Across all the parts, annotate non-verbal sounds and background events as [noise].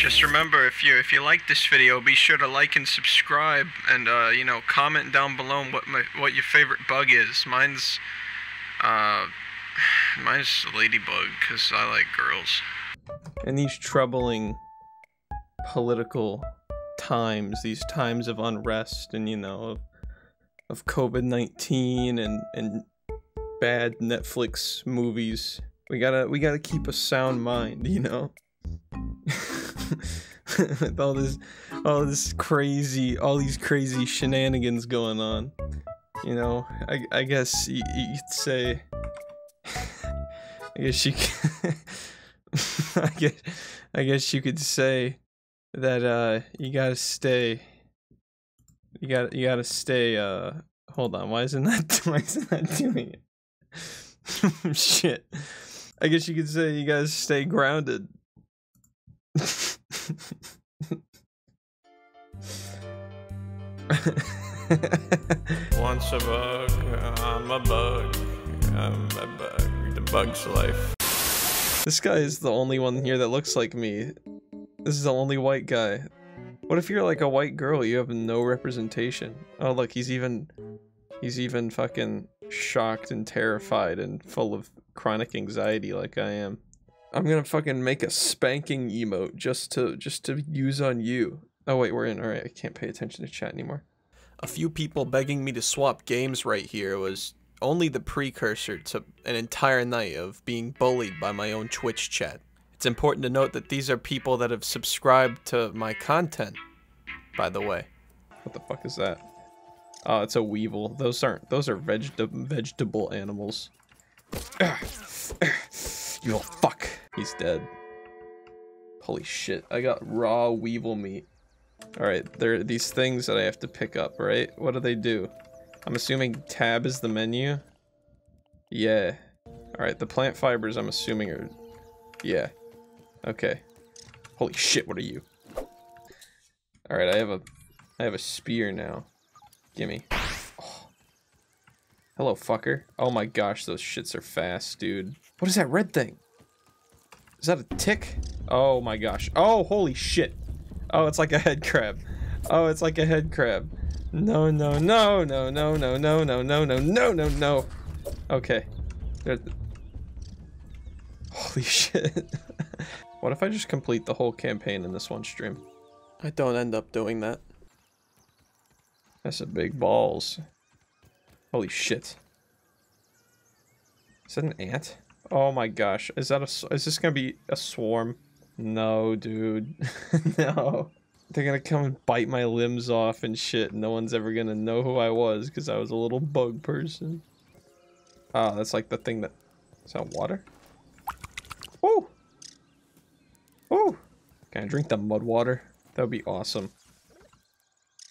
Just remember, if you if you like this video, be sure to like and subscribe, and uh, you know, comment down below what my what your favorite bug is. Mine's uh, mine's ladybug, cause I like girls. In these troubling political times, these times of unrest, and you know, of, of COVID nineteen and and bad Netflix movies, we gotta we gotta keep a sound mind, you know. With all this, all this crazy, all these crazy shenanigans going on, you know. I I guess you, you could say. [laughs] I guess you. Could, [laughs] I guess I guess you could say that uh you gotta stay. You got you gotta stay. Uh, hold on. Why isn't that? [laughs] Why isn't that doing it? Shit. I guess you could say you guys stay grounded. [laughs] Once a bug, I'm a bug. I'm a bug. The bug's life. this guy is the only one here that looks like me. This is the only white guy. What if you're like a white girl? You have no representation. Oh look, he's even he's even fucking shocked and terrified and full of chronic anxiety like I am. I'm gonna fucking make a spanking emote just to just to use on you. Oh wait, we're in. All right, I can't pay attention to chat anymore. A few people begging me to swap games right here was only the precursor to an entire night of being bullied by my own Twitch chat. It's important to note that these are people that have subscribed to my content, by the way. What the fuck is that? Oh, it's a weevil. Those aren't, those are vegeta vegetable animals. [coughs] You little fuck. He's dead. Holy shit, I got raw weevil meat. Alright, there are these things that I have to pick up, right? What do they do? I'm assuming tab is the menu. Yeah. Alright, the plant fibers I'm assuming are... Yeah. Okay. Holy shit, what are you? Alright, I have a... I have a spear now. Gimme. Oh. Hello, fucker. Oh my gosh, those shits are fast, dude. What is that red thing? Is that a tick? Oh my gosh. Oh, holy shit. Oh, it's like a head crab. Oh, it's like a head crab. No, no, no, no, no, no, no, no, no, no, no, no, no. Okay. Holy shit. what if I just complete the whole campaign in this one stream? I don't end up doing that. That's a big balls. Holy shit. Is that an ant? Oh my gosh. Is that a s- is this gonna be a swarm? No, dude. [laughs] no. They're gonna come and bite my limbs off and shit. No one's ever gonna know who I was because I was a little bug person. Ah, that's like the thing that. Is that water? Oh! Oh! Can I drink the mud water? That would be awesome.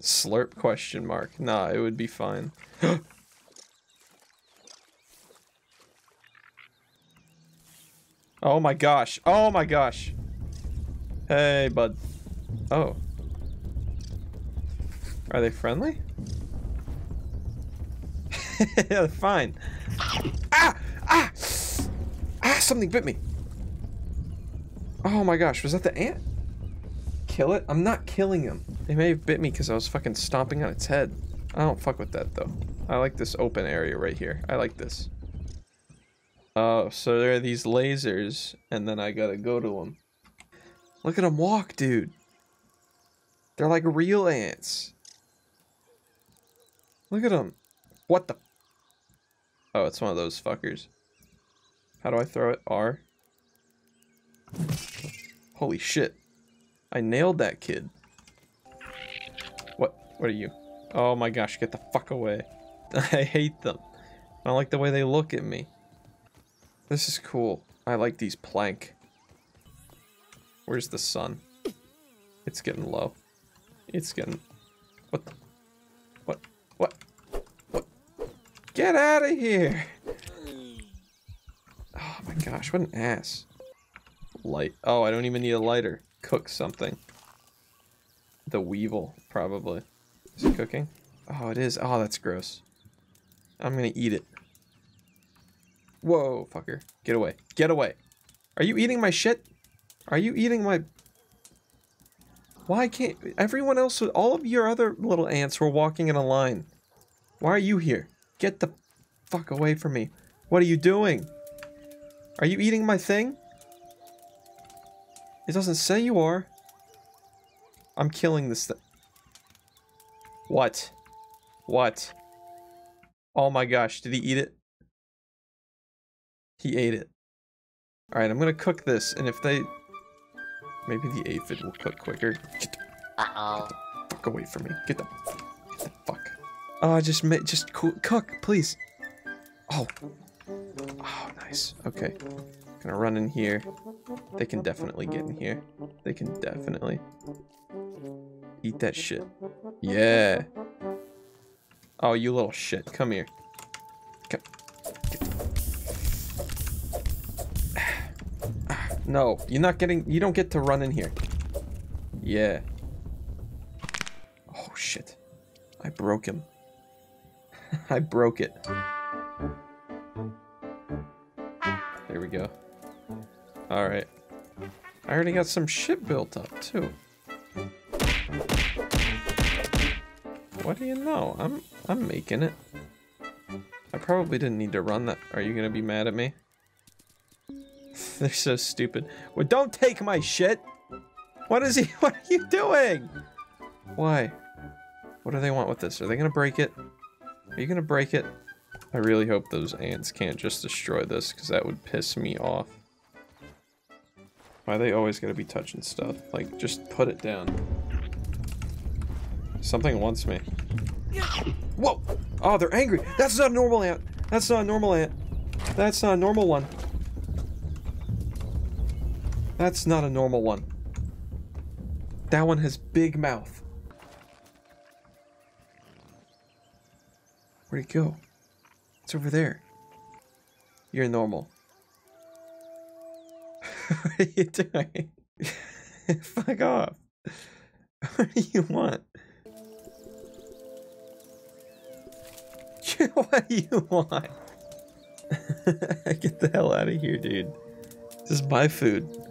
Slurp question mark. Nah, it would be fine. [gasps] oh my gosh. Oh my gosh. Hey, bud. Oh. Are they friendly? [laughs] yeah, fine. Ah! Ah! Ah, something bit me. Oh my gosh, was that the ant? Kill it? I'm not killing him. They may have bit me because I was fucking stomping on its head. I don't fuck with that though. I like this open area right here. I like this. Oh, so there are these lasers, and then I gotta go to them. Look at them walk, dude. They're like real ants. Look at them. What the? Oh, it's one of those fuckers. How do I throw it? R? Holy shit. I nailed that kid. What? What are you? Oh my gosh, get the fuck away. [laughs] I hate them. I like the way they look at me. This is cool. I like these plank. Where's the sun? It's getting low. It's getting... What. What? What? What? Get out of here! Oh my gosh, what an ass. Light. Oh, I don't even need a lighter. Cook something. The weevil, probably. Is it cooking? Oh, it is. Oh, that's gross. I'm gonna eat it. Whoa, fucker. Get away. Get away. Are you eating my shit? Are you eating my... Why can't everyone else? All of your other little ants were walking in a line. Why are you here? Get the fuck away from me. What are you doing? Are you eating my thing? It doesn't say you are. I'm killing this thing. What? What? Oh my gosh, did he eat it? He ate it. Alright, I'm gonna cook this, and if they... Maybe the aphid will cook quicker. Get the, Uh-oh. get the fuck away from me. Get the... Get the fuck. Oh, just just coo- cook, please. Oh. Oh, nice. Okay. Gonna run in here. They can definitely get in here. They can definitely. Eat that shit. Yeah. Oh, you little shit. Come here. Come. No, you're not getting. You don't get to run in here. Yeah. Oh shit. I broke him. [laughs] I broke it. There we go. Alright. I already got some shit built up too. What do you know? I'm I'm making it. I probably didn't need to run that. Are you gonna be mad at me? [laughs] They're so stupid. Well, don't take my shit! What is he- [laughs] what are you doing? Why? What do they want with this? Are they gonna break it? Are you gonna break it? I really hope those ants can't just destroy this, because that would piss me off. Why are they always gonna be touching stuff? Like, just put it down. Something wants me. Whoa! Oh, they're angry! That's not a normal ant! That's not a normal ant! That's not a normal one. That's not a normal one. That one has big mouth. Where'd it go? It's over there. You're normal. [laughs] what are you doing? [laughs] Fuck off. [laughs] What do you want? what do you want? Get the hell out of here, dude. This is my food.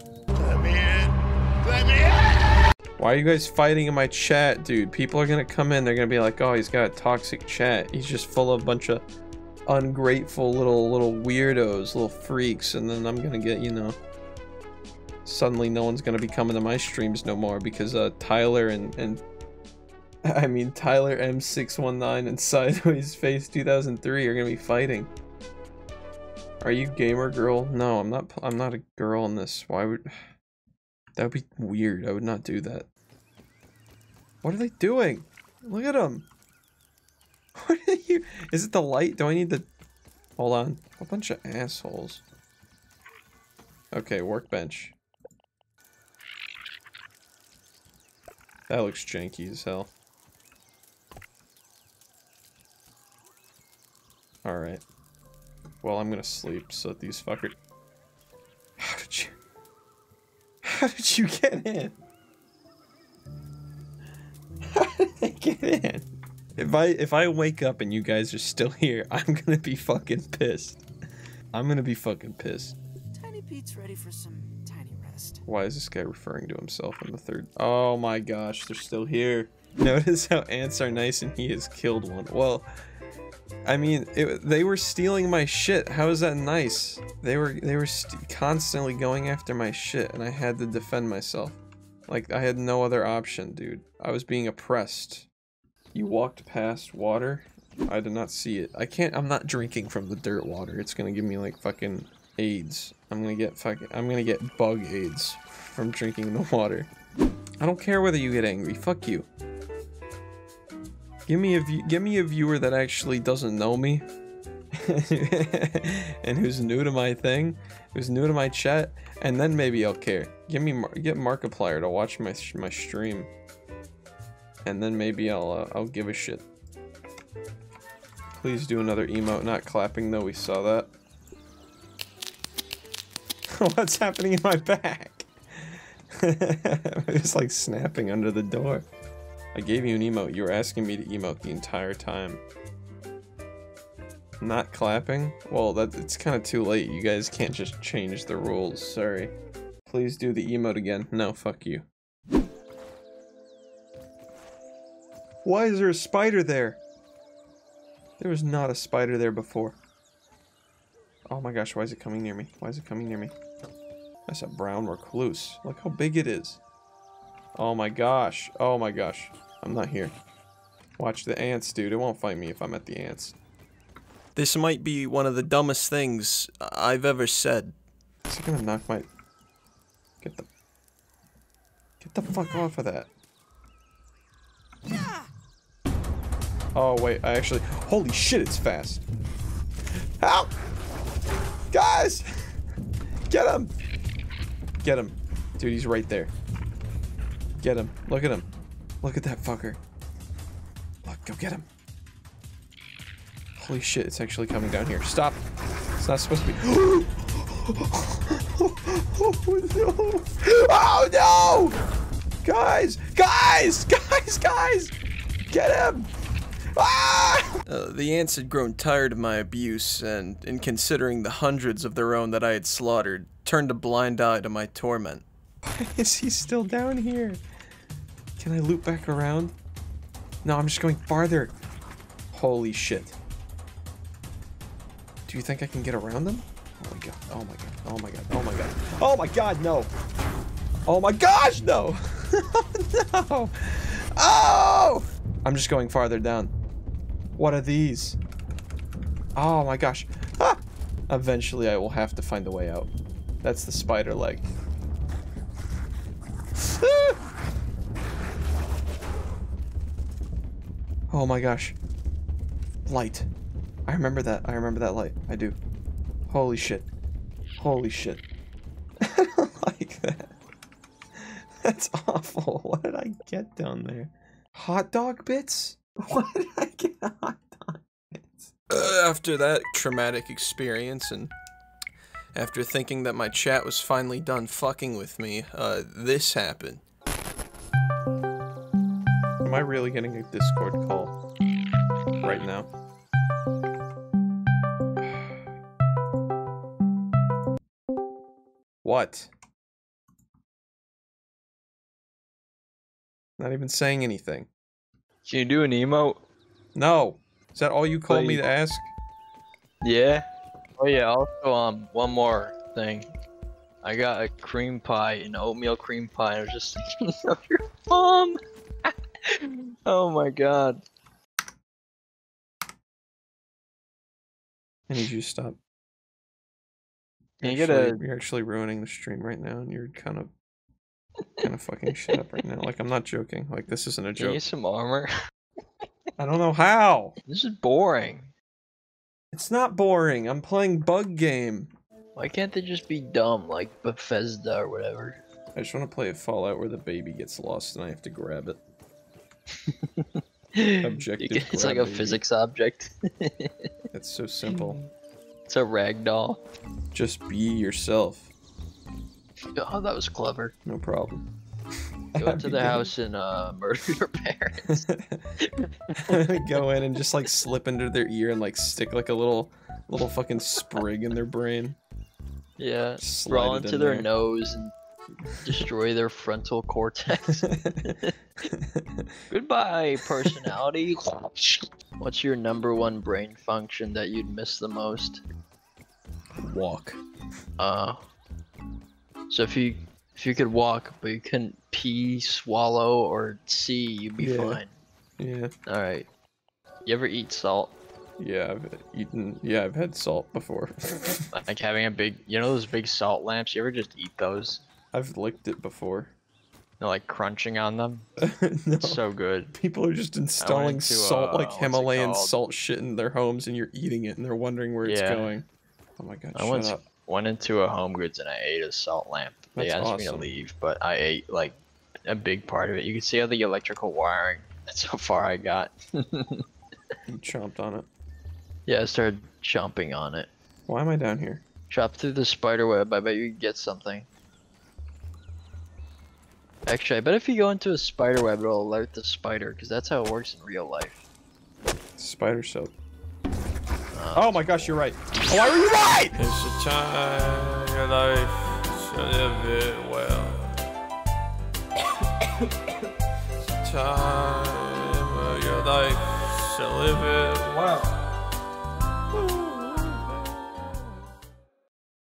Why are you guys fighting in my chat, dude? People are gonna come in, they're gonna be like, oh, he's got a toxic chat. He's just full of a bunch of ungrateful little little weirdos, little freaks, and then I'm gonna get, you know. Suddenly no one's gonna be coming to my streams no more because uh Tyler and and [laughs] I mean Tyler M619 and Sideways Face 2003 are gonna be fighting. Are you gamer girl? No, I'm not. I'm not a girl in this. Why would? [sighs] That would be weird. I would not do that. What are they doing? Look at them. [laughs] What are you? Is it the light? Do I need the? Hold on. A bunch of assholes. Okay, workbench. That looks janky as hell. Alright. Well, I'm gonna sleep so these fuckers. [laughs] How did you. [laughs] How did you get in? How did they get in? If I if I wake up and you guys are still here, [laughs] I'm gonna be fucking pissed. I'm gonna be fucking pissed. Tiny Pete's ready for some tiny rest. Why is this guy referring to himself in the third? Oh my gosh, they're still here. [laughs] Notice how ants are nice and he has killed one. Well, I mean, it, they were stealing my shit. How is that nice? They were they were st- constantly going after my shit, and I had to defend myself. Like I had no other option, dude. I was being oppressed. You walked past water. I did not see it. I can't. I'm not drinking from the dirt water. It's gonna give me like fucking AIDS. I'm gonna get fucking. I'm gonna get bug AIDS from drinking the water. I don't care whether you get angry. Fuck you. Give me a give me a viewer that actually doesn't know me, [laughs] and who's new to my thing, who's new to my chat, and then maybe I'll care. Give me get Markiplier to watch my my stream, and then maybe I'll uh, I'll give a shit. Please do another emote, not clapping though. We saw that. [laughs] What's happening in my back? [laughs] it's like snapping under the door. I gave you an emote. You were asking me to emote the entire time. Not clapping? Well, that it's kind of too late. You guys can't just change the rules. Sorry. Please do the emote again. No, fuck you. Why is there a spider there? There was not a spider there before. Oh my gosh, why is it coming near me? Why is it coming near me? That's a brown recluse. Look how big it is. Oh my gosh. Oh my gosh. I'm not here. Watch the ants, dude. It won't fight me if I'm at the ants. This might be one of the dumbest things I've ever said. Is it gonna knock my... Get the... Get the fuck off of that. Oh, wait. I actually... Holy shit, it's fast. Help! Guys! Get him! Get him. Dude, he's right there. Get him. Look at him. Look at that fucker. Look, go get him. Holy shit, it's actually coming down here. Stop. It's not supposed to be. [gasps] oh no! Oh no! Guys! Guys! Guys! Guys! Get him! Ah! Uh, the ants had grown tired of my abuse, and in considering the hundreds of their own that I had slaughtered, turned a blind eye to my torment. Why [laughs] is he still down here? Can I loop back around? No, I'm just going farther. Holy shit. Do you think I can get around them? Oh my god. Oh my god. Oh my god. Oh my god. Oh my god, no. Oh my gosh, no. [laughs] no. Oh! I'm just going farther down. What are these? Oh my gosh. Ah! Eventually I will have to find a way out. That's the spider leg. [laughs] Oh my gosh. Light. I remember that. I remember that light. I do. Holy shit. Holy shit. I [laughs] don't like that. That's awful. [laughs] What did I get down there? Hot dog bits? [laughs] Why did I get hot dog bits? Uh, after that traumatic experience, and after thinking that my chat was finally done fucking with me, uh, this happened. Am I really getting a Discord call right now? What? Not even saying anything. Can you do an emote? No. Is that all you called me to ask? Yeah. Oh yeah. Also, um, one more thing. I got a cream pie, an oatmeal cream pie. I was just thinking [laughs] of your mom. [laughs] oh my god. I need you to stop. Can you get Actually, a? You're actually ruining the stream right now, and you're kind of, kind of fucking shit up right now. Like I'm not joking. Like this isn't a [laughs] Can you joke. get some armor? I don't know how. [laughs] this is boring. It's not boring. I'm playing bug game. Why can't they just be dumb like Bethesda or whatever? I just want to play a Fallout where the baby gets lost and I have to grab it. [laughs] Objective can- it's like a gravity. physics object. It's so simple. it's a rag doll. Just be yourself. Oh, that was clever. No problem. Go [laughs] into the house and uh, [laughs] murder your parents. [laughs] Go in and just like slip into their ear and like stick like a little, little fucking sprig in their brain. Yeah, Slide crawl into in their there. nose and destroy their frontal cortex. Goodbye, personality. What's your number one brain function that you'd miss the most? Walk. Uh, so if you if you could walk but you couldn't pee, swallow, or see, you'd be Yeah. fine. Yeah. All right. You ever eat salt? Yeah, I've eaten. Yeah, I've had salt before. [laughs] Like having a big, you know, those big salt lamps. You ever just eat those? I've licked it before. They're like crunching on them. [laughs] no. It's so good. People are just installing into, salt, uh, like Himalayan salt shit in their homes, and you're eating it, and they're wondering where it's Yeah. going. Oh my god, I shut once up. went into a Home Goods and I ate a salt lamp. They That's asked me to leave, but I ate like a big part of it. You can see all the electrical wiring. [laughs] That's how far I got. You chomped on it. [laughs] yeah, I started chomping on it. Why am I down here? Chop through the spider web. I bet you can get something. Actually, I bet if you go into a spider web, it'll alert the spider, because that's how it works in real life. Spider soap. Uh, Oh my gosh, you're right. Oh, why were you right? It's a time your life to live it well. It's a time of I shall live it well.